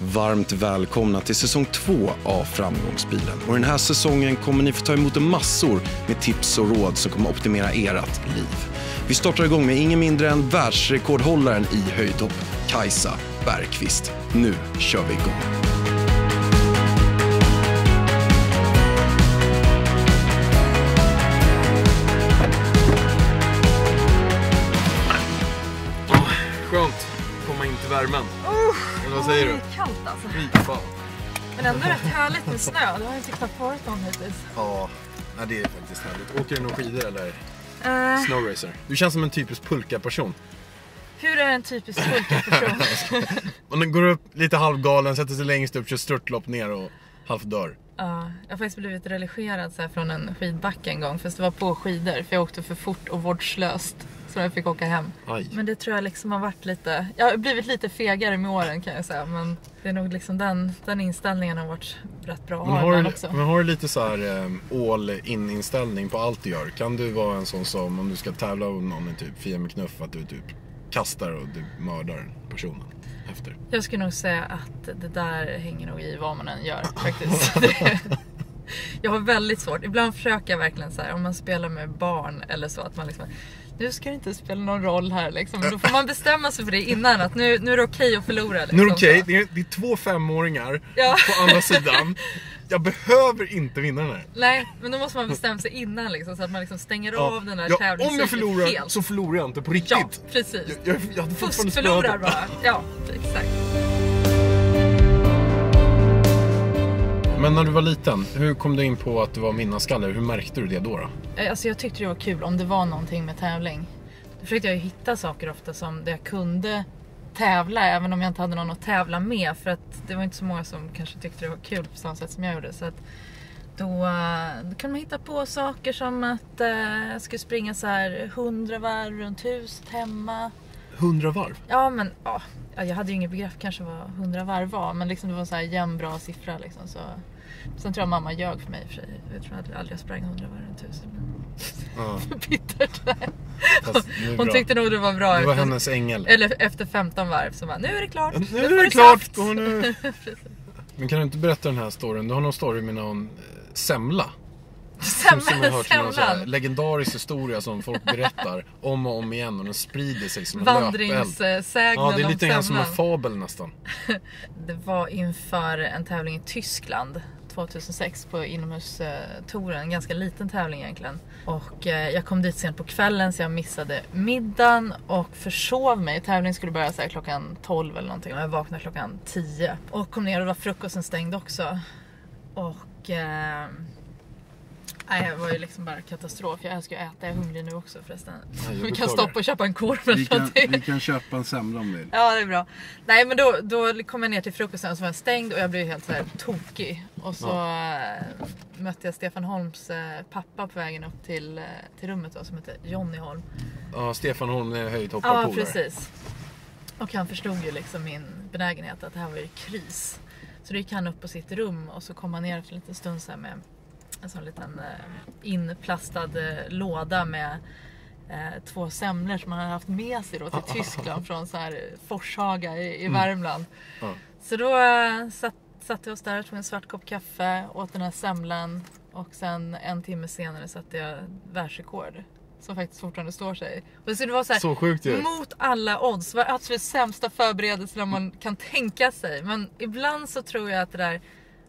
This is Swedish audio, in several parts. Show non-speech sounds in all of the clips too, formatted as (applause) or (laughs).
Varmt välkomna till säsong 2 av Framgångsbilen. Och den här säsongen kommer ni få ta emot massor med tips och råd som kommer optimera ert liv. Vi startar igång med ingen mindre än världsrekordhållaren i höjdhopp, Kajsa Bergqvist. Nu kör vi igång. Alltså. Fan. Men ändå rätt härligt med snö. Det har inte knappt varit någon hittills. Ja, det är faktiskt härligt. Åker du någon skidor eller Eh, snowracer? Du känns som en typisk pulka-person. hur är en typisk pulka-person? (laughs) Den går upp lite halvgalen, sätter sig längst upp, kör störtlopp ner och halvt dör. Ja, jag har faktiskt blivit religerad så här från en skidbacke en gång. Fast det var på skidor. För jag åkte för fort och vårdslöst. Så jag fick åka hem. Aj. Men det tror jag liksom har varit lite... Jag har blivit lite fegare med åren kan jag säga. Men det är nog liksom den, den inställningen har varit rätt bra att Men ha har, du, också. men har du lite så här eh, all in inställning på allt du gör? Kan du vara en sån som om du ska tävla med någon i typ Fia med knuff att du typ kastar och du mördar personen efter? Jag skulle nog säga att det där hänger nog i vad man än gör (laughs) faktiskt. Jag har väldigt svårt. Ibland försöker jag verkligen så här om man spelar med barn eller så att man liksom nu ska det inte spela någon roll här liksom. Då får man bestämma sig för det innan att nu, nu är det okej att förlora. Liksom, Nu är det okej, så. det, är- det är två femåringar Ja. på andra sidan. Jag behöver inte vinna den här. Nej, men då måste man bestämma sig innan liksom, så att man liksom stänger av den där Ja, tävlingen om jag förlorar helt. så förlorar jag inte på Ja, riktigt. precis. Jag, jag, jag Fuskförlorar bara. Ja, exakt. Men när du var liten, hur kom du in på att du var vinnarskalle? Hur märkte du det då? då? Eh, Alltså jag tyckte det var kul om det var någonting med tävling. Då försökte jag hitta saker ofta som där jag kunde tävla även om jag inte hade någon att tävla med. För att det var inte så många som kanske tyckte det var kul på samma sätt som jag gjorde. Så att då, eh, då kan man hitta på saker som att eh, jag skulle springa så här 100 varv runt huset hemma. 100 varv? Ja men ja, ja, jag hade ju inget begrepp kanske vad 100 varv var. Men liksom det var en så här jämn bra siffra liksom. Så. Sen tror jag mamma ljög för mig för sig. Jag tror aldrig, aldrig jag sprang 100 varv runt huset. Ja, (laughs) Bittert Hon bra. tyckte nog det var bra Det var efter, hennes ängel. eller efter 15 varv så bara, nu är det klart. Nu får är det klart! saft." Gå nu. (laughs) Men kan du inte berätta den här storyn? Du har någon story med någon eh, semla? Som, som jag har hört som någon Semlan. legendarisk historia som folk berättar om och om igen och den sprider sig som en. Vandringssägnen Ja, det är lite grann som en semlan. (laughs) fabel nästan. Det var inför en tävling i Tyskland 2006 på inomhustouren. En ganska liten tävling egentligen. Och eh, jag kom dit sent på kvällen så jag missade middagen och försov mig. Tävlingen skulle börja så här klockan 12 eller någonting och jag vaknade klockan 10. Och kom ner och var frukosten stängd också. Och... Eh, Nej, det var ju liksom bara katastrof. Jag älskar att äta. Jag är hungrig nu också förresten. Ja, jag Vi kan stoppa och köpa en korv eller Vi kan, vi kan köpa en semla om du vill. Ja det är bra. Nej men då, då kom jag ner till frukosten så var stängd och jag blev helt så här tokig. Och så eh, mötte jag Stefan Holms eh, pappa på vägen upp till, eh, till rummet då, som heter Jonny Holm. Ja, Stefan Holm är höjdhopparpolare. Ja precis. Och han förstod ju liksom min benägenhet att det här var ju kris. Så då gick han upp på sitt rum och så kom han ner efter en liten stund så med en sån liten eh, inplastad eh, låda med eh, två semlor som han hade haft med sig då till (laughs) Tyskland (laughs) från så här Forshaga i, i Värmland. Ja. Så då satt, satte vi oss där, tog en svart kopp kaffe, åt den här semlan och sen en timme senare satte jag världsrekord. Som faktiskt fortfarande står sig. Och så det var så, här, Så sjukt ju. mot alla odds. Det var absolut sämsta förberedelserna man kan tänka sig. Men ibland så tror jag att det där,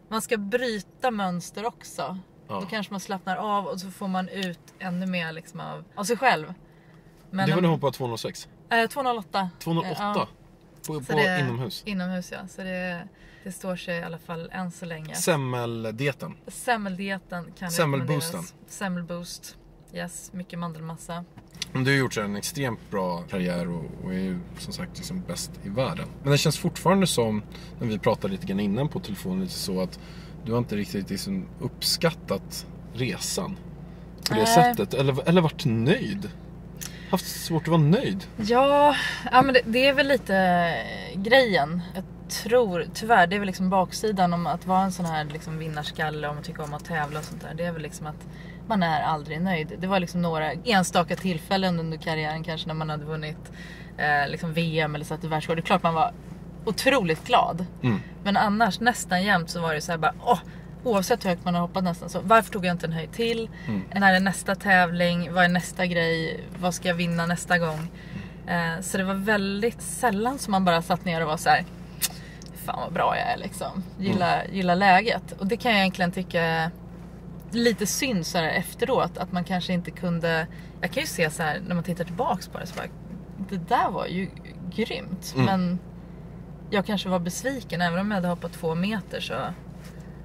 man ska bryta mönster också. Ja. Då kanske man slappnar av och så får man ut ännu mer liksom av, av sig själv. Men Det var om- du hoppade 206. eh, 208. 208? Eh, ja. På, på det- inomhus. Inomhus ja. Så det, det står sig i alla fall än så länge. Semmeldieten. Semmeldieten kan Semmelboosten. Semmelboost. Yes, mycket mandelmassa. Du har gjort så en extremt bra karriär och, och är ju som sagt liksom bäst i världen. Men det känns fortfarande som, när vi pratade lite grann innan på telefon, lite så att du har inte riktigt liksom uppskattat resan. På det Nej. sättet. Eller, eller varit nöjd. Haft svårt att vara nöjd. Ja, ja men det, det är väl lite grejen. Jag tror, tyvärr, det är väl liksom baksidan om att vara en sån här liksom vinnarskalle och tycker om att tävla och sånt där. Det är väl liksom att man är aldrig nöjd. Det var liksom några enstaka tillfällen under karriären kanske när man hade vunnit eh, liksom VM eller satt i världsrekord. Det är klart man var otroligt glad. Mm. Men annars nästan jämt så var det så här bara åh, Oavsett hur högt man har hoppat nästan så varför tog jag inte en höjd till? Mm. När är nästa tävling? Vad är nästa grej? Vad ska jag vinna nästa gång? Eh, så det var väldigt sällan som man bara satt ner och var så här. Fan vad bra jag är liksom. Gilla, gilla läget. Och det kan jag egentligen tycka lite synd så här efteråt. Att man kanske inte kunde. Jag kan ju se så här när man tittar tillbaks på det. Så bara, det där var ju grymt. Mm. Men jag kanske var besviken. Även om jag hade hoppat två meter så.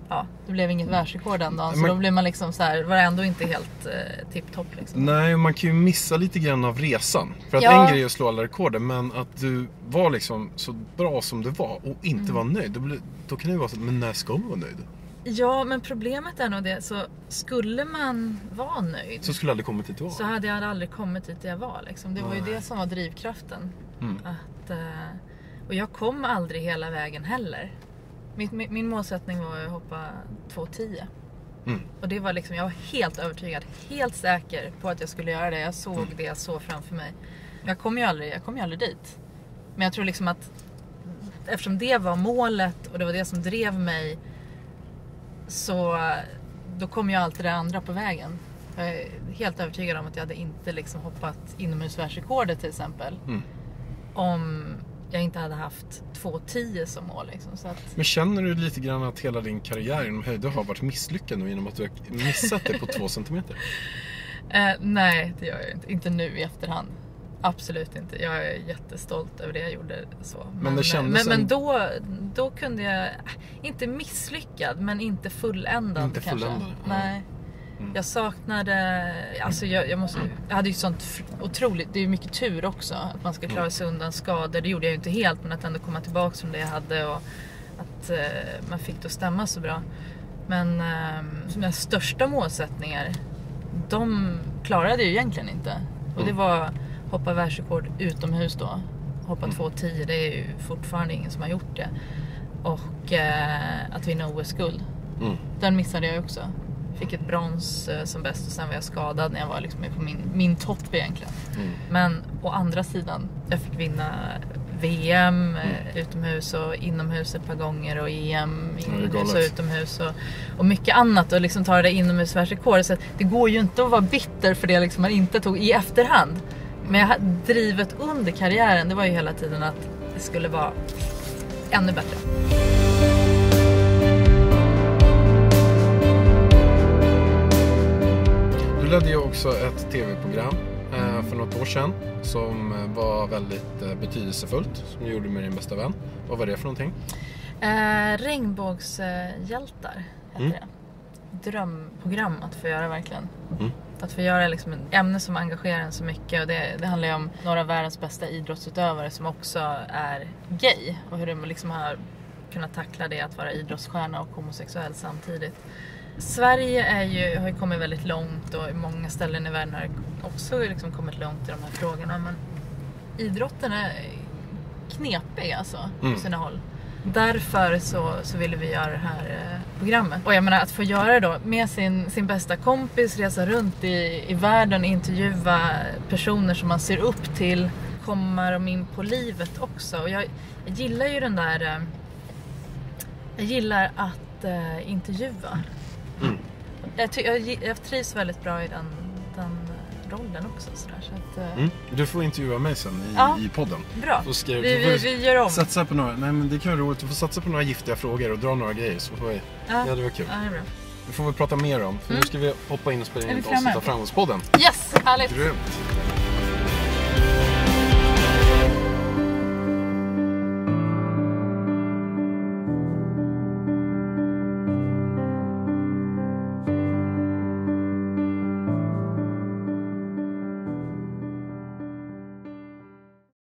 Ja, det blev inget världsrekord den dagen. Så då blev man liksom så här. Var ändå inte helt eh, tipptopp liksom. Nej, man kan ju missa lite grann av resan. För att Ja. en grej är att slå alla rekorden, men att du var liksom så bra som du var och inte Mm. var nöjd. Då, blir, då kan det ju vara så, men när ska man vara nöjd? Ja, men problemet är nog det. Så skulle man vara nöjd Så skulle jag aldrig kommit dit du var. så hade jag aldrig kommit dit jag var. Liksom. Det var ju Nej. det som var drivkraften. Mm. Att, eh, och jag kom aldrig hela vägen heller. Min, min, målsättning var att hoppa 2.10. Mm. Och det var liksom, jag var helt övertygad, helt säker på att jag skulle göra det. Jag såg Mm. det så framför mig. Jag kom ju aldrig, jag kom ju aldrig dit. Men jag tror liksom att eftersom det var målet och det var det som drev mig så då kom ju allt det andra på vägen. Jag är helt övertygad om att jag hade inte liksom hoppat inomhusvärldsrekordet till exempel. Mm. Om jag inte hade haft 2.10 som mål. Liksom. Så att, Men känner du lite grann att hela din karriär inom höjd har varit misslyckad nu genom att du har missat det på två (laughs) centimeter? eh, nej, det gör jag inte. Inte nu i efterhand. Absolut inte. Jag är jättestolt över det jag gjorde. Så. Men, men, men en- då, då kunde jag, inte misslyckad, men inte fulländad Inte fulländad. Nej. Mm. Jag saknade, alltså jag, jag, måste, jag hade ju sånt otroligt, det är ju mycket tur också att man ska klara Mm. sig undan skador. Det gjorde jag ju inte helt men att ändå komma tillbaka från det jag hade och att eh, man fick det att stämma så bra. Men eh, mina största målsättningar, de klarade jag ju egentligen inte. Och det Mm. var hoppa världsrekord utomhus då. Hoppa Mm. 2.10, det är ju fortfarande ingen som har gjort det. Och eh, att vinna OS-guld. Mm. Den missade jag också. Fick ett brons eh, som bäst och sen var jag skadad när jag var liksom på min, min topp egentligen. Mm. Men å andra sidan, jag fick vinna VM eh, utomhus och inomhus ett par gånger och EM inomhus och utomhus och, och mycket annat och liksom ta det där inomhusvärldsrekordet. Så det går ju inte att vara bitter för det liksom man inte tog i efterhand. Men jag, hade- drivet under karriären det var ju hela tiden att det skulle vara ännu bättre. Du ledde ju också ett tv-program eh, för något år sedan som eh, var väldigt eh, betydelsefullt, som du gjorde med din bästa vän. Vad var det för någonting? Eh, regnbågshjältar heter Mm. det. Drömprogram att få göra verkligen. Mm. Att få göra liksom ett ämne som engagerar en så mycket. Och det, det handlar ju om några av världens bästa idrottsutövare som också är gay. Och hur de liksom har kunnat tackla det att vara idrottsstjärna och homosexuell samtidigt. Sverige är ju, har ju kommit väldigt långt och i många ställen i världen har också liksom kommit långt i de här frågorna. Men idrotten är knepig alltså Mm. på sina håll. Därför så, så ville vi göra det här eh, programmet. Och jag menar att få göra det då med sin, sin bästa kompis, resa runt i, i världen, intervjua personer som man ser upp till, komma dem in på livet också. Och jag, jag gillar ju den där... Eh, jag gillar att eh, intervjua. Mm. Jag, jag, jag trivs väldigt bra i den, den rollen också. Sådär, så att, eh, Mm. Du får intervjua mig sen i, Ja. i podden. Bra, Så ska- vi, vi, vi gör om. Satsa på några, nej men det kan vara roligt, du får satsa på några giftiga frågor och dra några grejer så får vi, Ja. ja det var kul. Ja, det är bra. Det får vi prata mer om, för nu ska vi hoppa in och spela in ett avsnitt av Framgångspodden. Yes, härligt! Grymt!